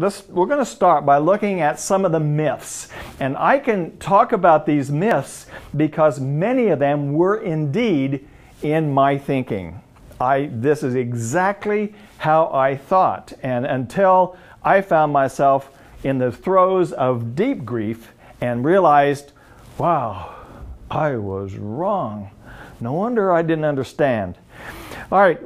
let's, we're going to start by looking at some of the myths. And I can talk about these myths because many of them were indeed in my thinking. I, this is exactly how I thought. And until I found myself in the throes of deep grief and realized, wow, I was wrong. No wonder I didn't understand. All right,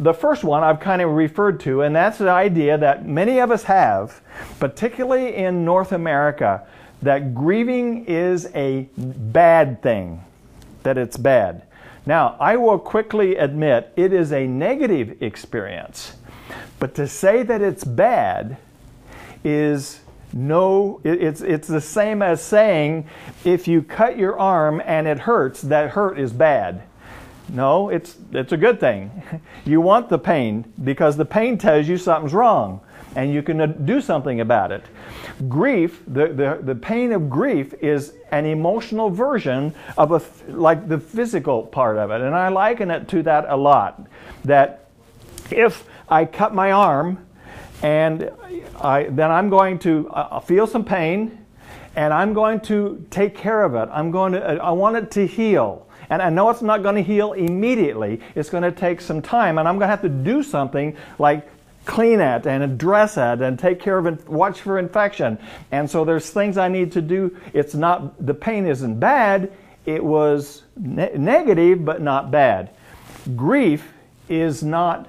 the first one I've kind of referred to, and that's the idea that many of us have, particularly in North America, that grieving is a bad thing, that it's bad. Now, I will quickly admit it is a negative experience, but to say that it's bad is no, it's, it's the same as saying if you cut your arm and it hurts, that hurt is bad. No, it's, it's a good thing. You want the pain because the pain tells you something's wrong and you can uh, do something about it. Grief, the, the, the pain of grief is an emotional version of a, like the physical part of it. And I liken it to that a lot. That if I cut my arm and I, then I'm going to uh, feel some pain and I'm going to take care of it. I'm going to, I want it to heal. And I know it's not going to heal immediately. It's going to take some time, and I'm going to have to do something like clean it and address it and take care of it, watch for infection. And so there's things I need to do. It's not, the pain isn't bad. It was ne- negative, but not bad. Grief is not,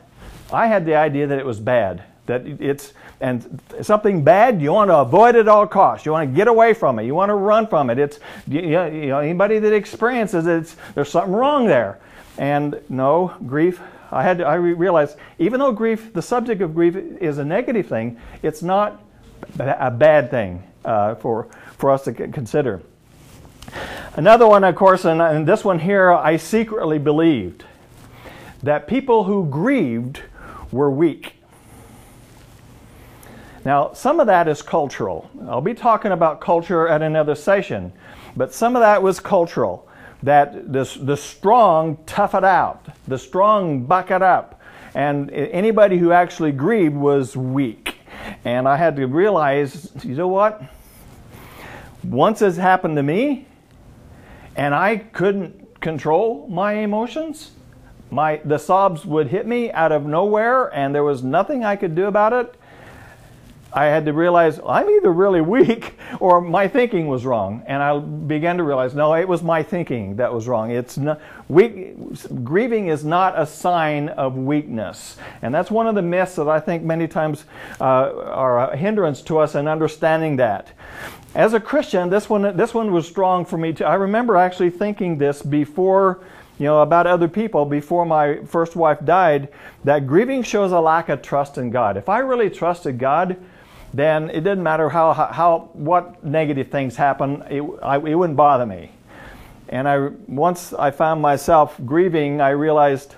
I had the idea that it was bad. That it's, and something bad, you want to avoid at all costs. You want to get away from it. You want to run from it. It's you know, anybody that experiences it, it's, there's something wrong there. And no, grief. I had to, I realized even though grief, the subject of grief is a negative thing, it's not a bad thing uh, for for us to consider. Another one, of course, and, and this one here, I secretly believed that people who grieved were weak. Now, some of that is cultural. I'll be talking about culture at another session, but some of that was cultural. That the, the strong tough it out, the strong buck it up, and anybody who actually grieved was weak. And I had to realize, you know what? Once this happened to me, and I couldn't control my emotions, my the sobs would hit me out of nowhere, and there was nothing I could do about it I had to realize I'm either really weak or my thinking was wrong. And I began to realize, no, it was my thinking that was wrong. It's not, weak, grieving is not a sign of weakness. And that's one of the myths that I think many times uh, are a hindrance to us in understanding that. As a Christian, this one, this one was strong for me too. I remember actually thinking this before you know, about other people before my first wife died, that grieving shows a lack of trust in God. If I really trusted God, then it didn't matter how, how, what negative things happen, it, I, it wouldn't bother me. And I, once I found myself grieving, I realized,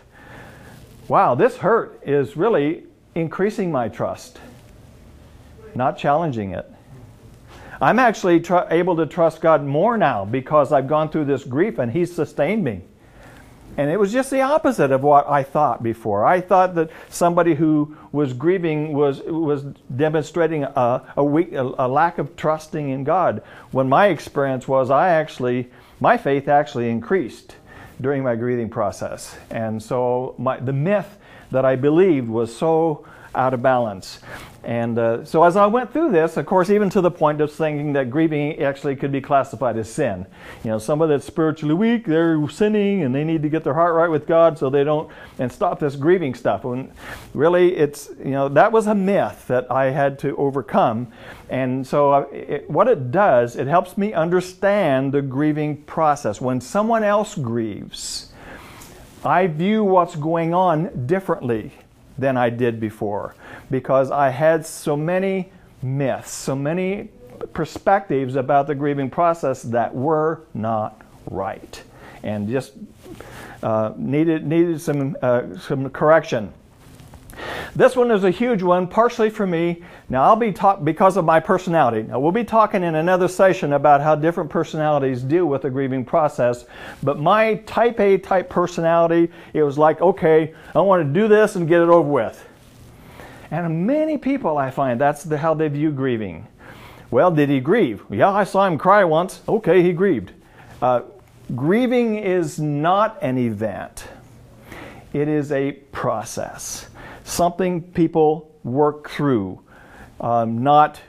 wow, this hurt is really increasing my trust, not challenging it. I'm actually tr- able to trust God more now because I've gone through this grief and He's sustained me. And it was just the opposite of what I thought before. I thought that somebody who was grieving was, was demonstrating a, a, weak, a, a lack of trusting in God. When my experience was, I actually, my faith actually increased during my grieving process. And so my, the myth that I believed was so out of balance. And uh, so as I went through this, of course, even to the point of thinking that grieving actually could be classified as sin. You know, somebody that's spiritually weak, they're sinning and they need to get their heart right with God so they don't and stop this grieving stuff. When really, it's you know that was a myth that I had to overcome. And so, uh, it, what it does, it helps me understand the grieving process. When someone else grieves, I view what's going on differently than I did before because I had so many myths, so many perspectives about the grieving process that were not right and just uh, needed, needed some, uh, some correction. This one is a huge one, partially for me. Now, I'll be talk because of my personality. Now, we'll be talking in another session about how different personalities deal with the grieving process. But my type A type personality, it was like, okay, I want to do this and get it over with. And many people, I find, that's the, how they view grieving. Well, did he grieve? Yeah, I saw him cry once. Okay, he grieved. Uh, grieving is not an event, it is a process, something people work through, um, not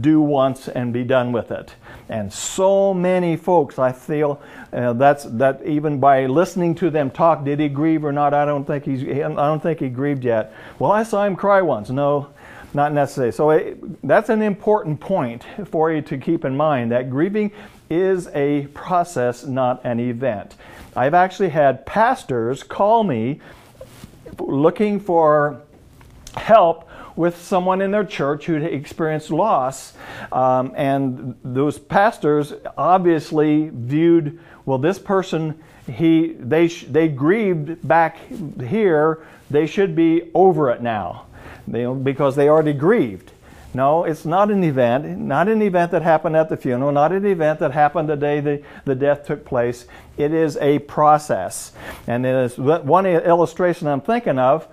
do once and be done with it. And so many folks, I feel uh, that's that even by listening to them talk, did he grieve or not? I don't think he's. I don't think he grieved yet. Well, I saw him cry once. No, not necessary. So it, that's an important point for you to keep in mind that grieving is a process, not an event. I've actually had pastors call me looking for help with someone in their church who experienced loss, um, and those pastors obviously viewed well this person he they they grieved back here they should be over it now because they already grieved no it's not an event not an event that happened at the funeral not an event that happened the day the, the death took place. It is a process. And it is one illustration i'm thinking of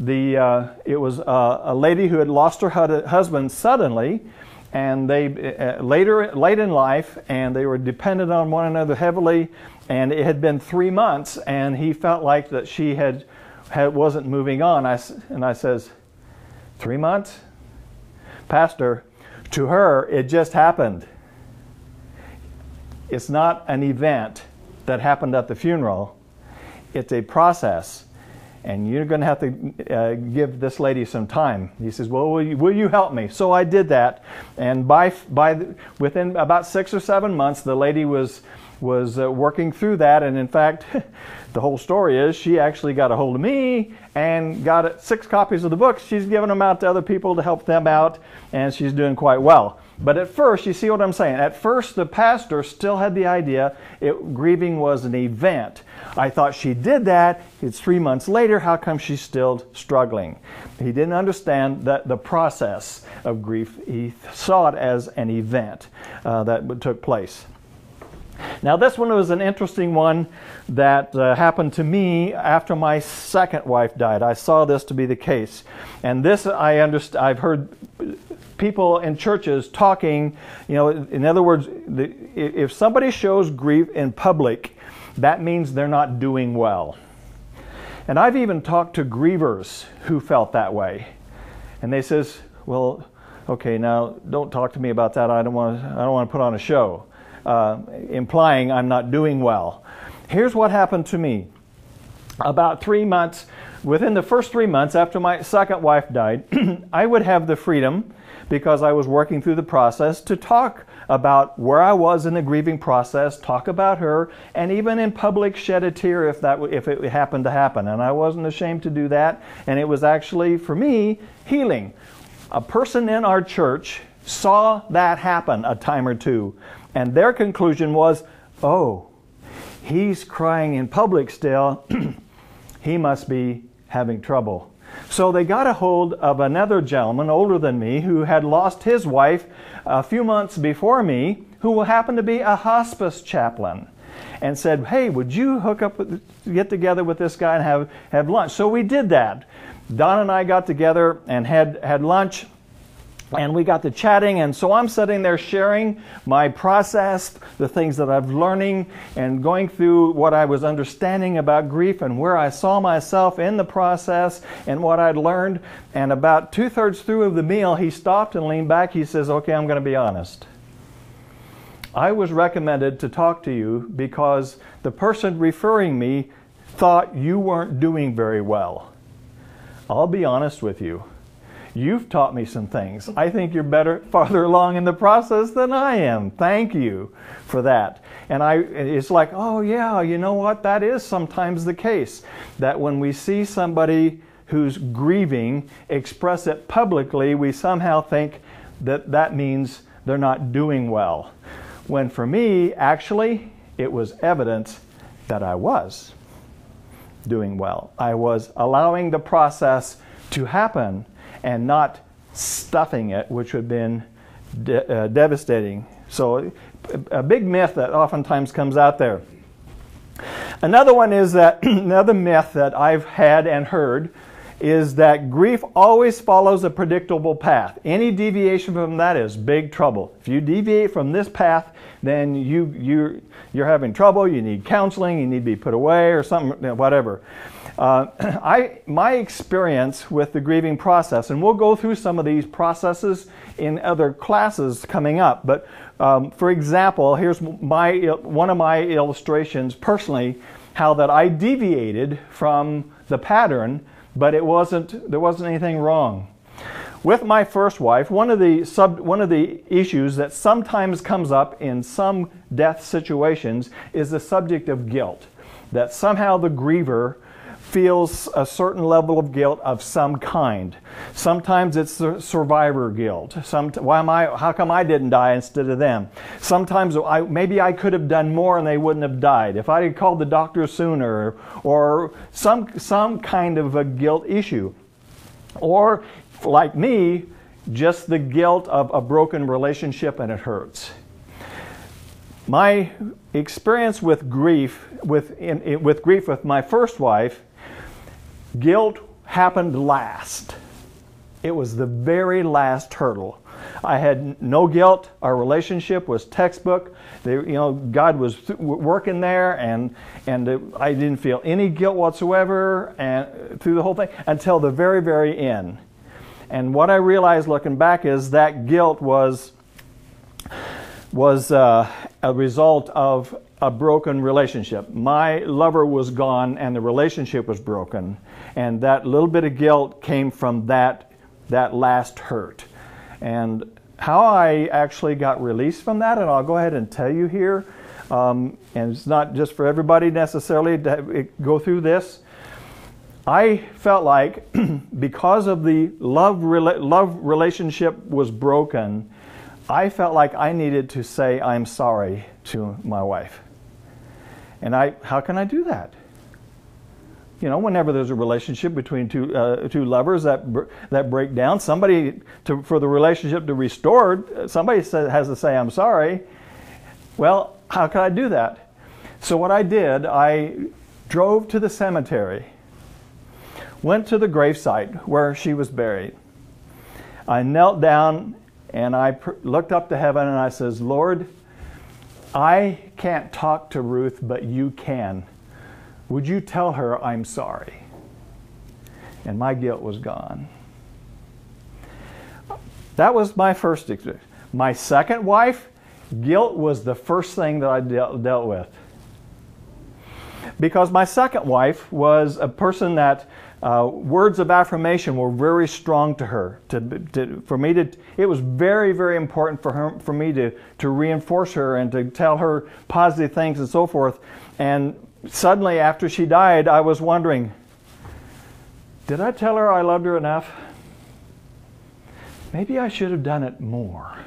the uh, it was uh, a lady who had lost her husband suddenly and they uh, later late in life and they were dependent on one another heavily and it had been three months and he felt like that she had, had wasn't moving on. I, and i says three months pastor to her it just happened it's not an event that happened at the funeral it's a process and you're going to have to uh, give this lady some time. He says, "Well, will you, will you, help me?" So I did that, and by by within about six or seven months, the lady was was uh, working through that, and in fact, the whole story is she actually got a hold of me and got six copies of the book. She's given them out to other people to help them out, and she's doing quite well. But at first, you see what I'm saying? At first, the pastor still had the idea it, grieving was an event. I thought she did that. It's three months later. How come she's still struggling? He didn't understand that the process of grief. He saw it as an event uh, that took place. Now, this one was an interesting one that uh, happened to me after my second wife died. I saw this to be the case. And this I underst- I've heard people in churches talking, you know, in other words, the, if somebody shows grief in public, that means they're not doing well. And I've even talked to grievers who felt that way. And they says, "Well, okay, now don't talk to me about that. I don't want to, I don't want to put on a show." Uh, implying I'm not doing well. Here's what happened to me. About three months, within the first three months after my second wife died, I would have the freedom, because I was working through the process, to talk about where I was in the grieving process, talk about her, and even in public shed a tear if that if it happened to happen. And I wasn't ashamed to do that, and it was actually for me healing. A person in our church saw that happen a time or two and their conclusion was, oh, he's crying in public still. he must be having trouble. So they got a hold of another gentleman older than me who had lost his wife a few months before me, who happened to be a hospice chaplain, and said, Hey, would you hook up with, get together with this guy and have, have lunch? So we did that. Don and I got together and had, had lunch and we got to chatting and so i'm sitting there sharing my process the things that i'm learning and going through what i was understanding about grief and where i saw myself in the process and what i'd learned. And about two-thirds through of the meal he stopped and leaned back. He says okay i'm going to be honest. I was recommended to talk to you because the person referring me thought you weren't doing very well. I'll be honest with you You've taught me some things. I think you're better, farther along in the process than I am. Thank you for that. And I, it's like, oh yeah, you know what? That is sometimes the case. That when we see somebody who's grieving express it publicly, we somehow think that that means they're not doing well. When for me, actually, it was evidence that I was doing well. I was allowing the process to happen and not stuffing it, which would have been de- uh, devastating. So, a big myth that oftentimes comes out there. Another one is that another myth that I've had and heard is that grief always follows a predictable path. Any deviation from that is big trouble. If you deviate from this path, then you, you, you're having trouble, you need counseling, you need to be put away or something, whatever. Uh, I, my experience with the grieving process, and we'll go through some of these processes in other classes coming up, but um, for example, here's my, one of my illustrations personally, how that I deviated from the pattern, but it wasn't, there wasn't anything wrong. With my first wife, one of the sub, one of the issues that sometimes comes up in some death situations is the subject of guilt. That somehow the griever feels a certain level of guilt of some kind. Sometimes it's survivor guilt. Some, why am I? How come I didn't die instead of them? Sometimes I, maybe I could have done more and they wouldn't have died if I had called the doctor sooner, or some some kind of a guilt issue, or like me, just the guilt of a broken relationship and it hurts. My experience with grief, with, in, with grief with my first wife, guilt happened last. It was the very last hurdle. I had no guilt. Our relationship was textbook. They, you know, God was th- working there, and and I didn't feel any guilt whatsoever, and through the whole thing until the very, very end. And what I realized looking back is that guilt was was uh, a result of a broken relationship. My lover was gone and the relationship was broken. And that little bit of guilt came from that, that last hurt. And how I actually got released from that, and I'll go ahead and tell you here, um, and it's not just for everybody necessarily to go through this. I felt like because of the love, love relationship was broken, I felt like I needed to say I'm sorry to my wife. And I, how can I do that? You know, whenever there's a relationship between two, uh, two lovers that, that break down, somebody, to, for the relationship to restore, somebody has to say, I'm sorry. Well, how can I do that? So, what I did, I drove to the cemetery went to the gravesite where she was buried. I knelt down and I looked up to heaven and I says, "Lord, I can't talk to Ruth, but you can. Would you tell her I'm sorry?" And my guilt was gone. That was my first experience. My second wife, guilt was the first thing that I dealt, dealt with. Because my second wife was a person that uh, words of affirmation were very strong to her. To, to, for me to, it was very, very important for her, for me to, to reinforce her and to tell her positive things and so forth. And suddenly, after she died, I was wondering, did I tell her I loved her enough? Maybe I should have done it more.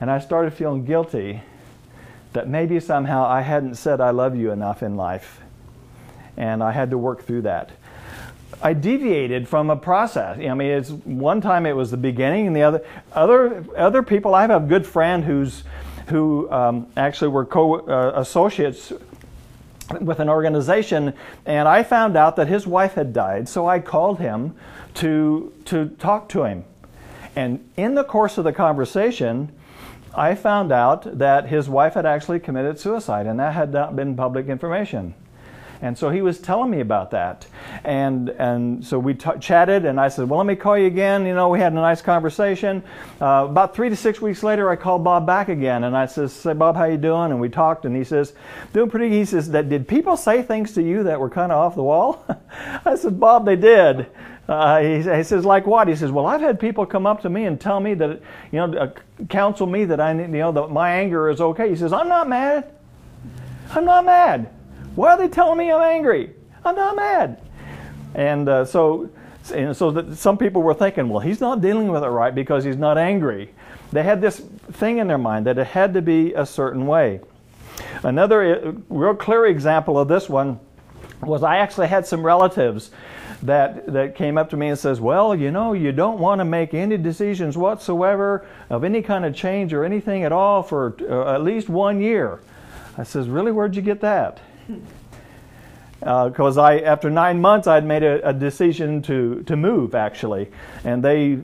And I started feeling guilty that maybe somehow I hadn't said I love you enough in life. And I had to work through that. I deviated from a process. I mean, it's one time it was the beginning, and the other other other people. I have a good friend who's who um, actually were co-associates uh, with an organization, and I found out that his wife had died. So I called him to to talk to him, and in the course of the conversation. I found out that his wife had actually committed suicide, and that had not been public information. And so he was telling me about that. And, and so we chatted, and I said, Well, let me call you again. You know, we had a nice conversation. Uh, about three to six weeks later, I called Bob back again, and I says, Say, Bob, how you doing? And we talked, and he says, Doing pretty. He says, that, Did people say things to you that were kind of off the wall? I said, Bob, they did. Uh, he, he, says, like what? He says, well, I've had people come up to me and tell me that, you know, uh, counsel me that I, need, you know, that my anger is okay. He says, I'm not mad. I'm not mad. Why are they telling me I'm angry? I'm not mad. And uh, so, and so that some people were thinking, well, he's not dealing with it right because he's not angry. They had this thing in their mind that it had to be a certain way. Another uh, real clear example of this one was I actually had some relatives that that came up to me and says, "Well, you know, you don't want to make any decisions whatsoever of any kind of change or anything at all for uh, at least one year." I says, "Really? Where'd you get that?" Because uh, I, after nine months, I'd made a, a, decision to, to move actually, and they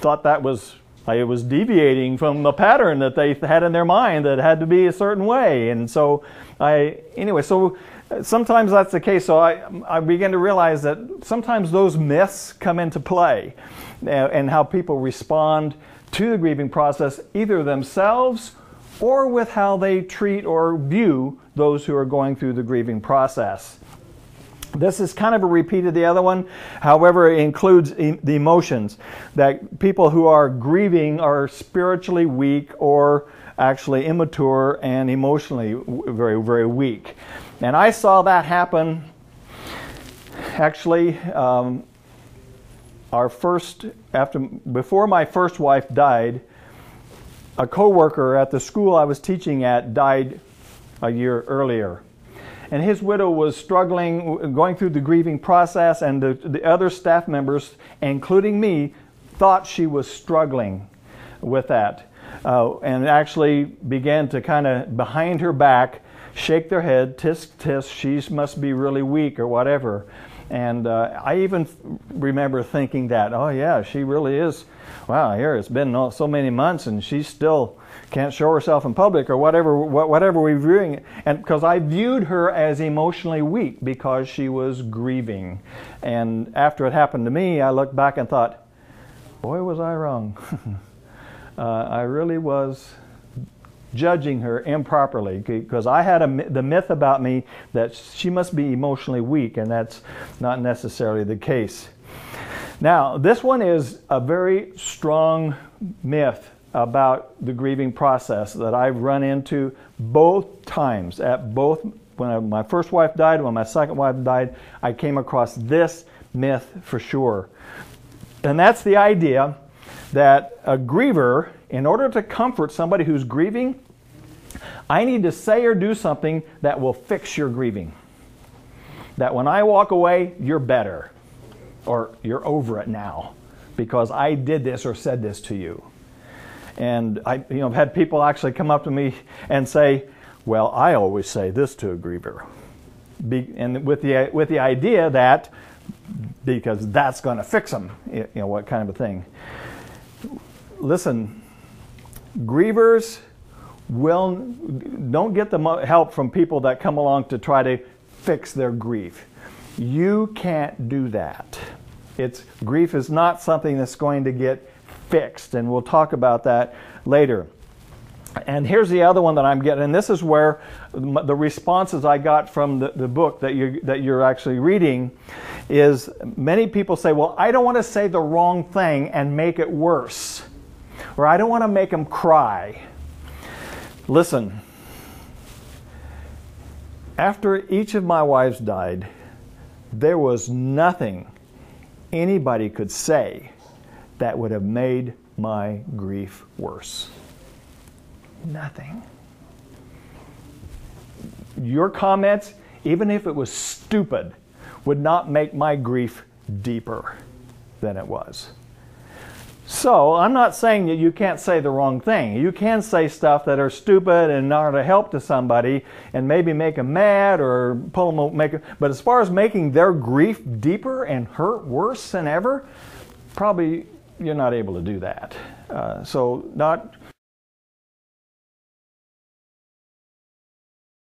thought that was I was deviating from the pattern that they had in their mind that had to be a certain way, and so I anyway. So sometimes that's the case. So I I began to realize that sometimes those myths come into play, uh, and how people respond to the grieving process, either themselves or with how they treat or view those who are going through the grieving process. This is kind of a repeat of the other one. However, it includes the emotions that people who are grieving are spiritually weak or actually immature and emotionally very, very weak. And I saw that happen actually. Um, our first, after, before my first wife died, a coworker at the school I was teaching at died a year earlier and his widow was struggling, going through the grieving process, and the, the other staff members, including me, thought she was struggling with that. Uh, and actually began to kind of behind her back shake their head, tisk tisk, she must be really weak or whatever. And uh, I even remember thinking that, oh yeah, she really is. Wow, here it's been so many months and she still can't show herself in public or whatever whatever we're viewing. And because I viewed her as emotionally weak because she was grieving. And after it happened to me I looked back and thought boy was I wrong. Uh, I really was judging her improperly because I had a, the myth about me that she must be emotionally weak and that's not necessarily the case now this one is a very strong myth about the grieving process that I've run into both times. At both, when my first wife died, when my second wife died, I came across this myth for sure. And that's the idea that a griever, in order to comfort somebody who's grieving, I need to say or do something that will fix your grieving. That when I walk away, you're better, or you're over it now because I did this or said this to you. And I, you know, I've had people actually come up to me and say, "Well, I always say this to a griever," Be, and with the with the idea that because that's going to fix them, you know, what kind of a thing. Listen, grievers will don't get the help from people that come along to try to fix their grief. You can't do that. It's grief is not something that's going to get fixed, and we'll talk about that later. And here's the other one that I'm getting, and this is where the responses I got from the, the book that you that you're actually reading is many people say, "Well, I don't want to say the wrong thing and make it worse, or I don't want to make them cry." Listen, after each of my wives died, there was nothing anybody could say that would have made my grief worse? Nothing. Your comments, even if it was stupid, would not make my grief deeper than it was. So, I'm not saying that you can't say the wrong thing. You can say stuff that are stupid and not a help to somebody and maybe make them mad or pull them, make but as far as making their grief deeper and hurt worse than ever, probably you're not able to do that. Uh, so not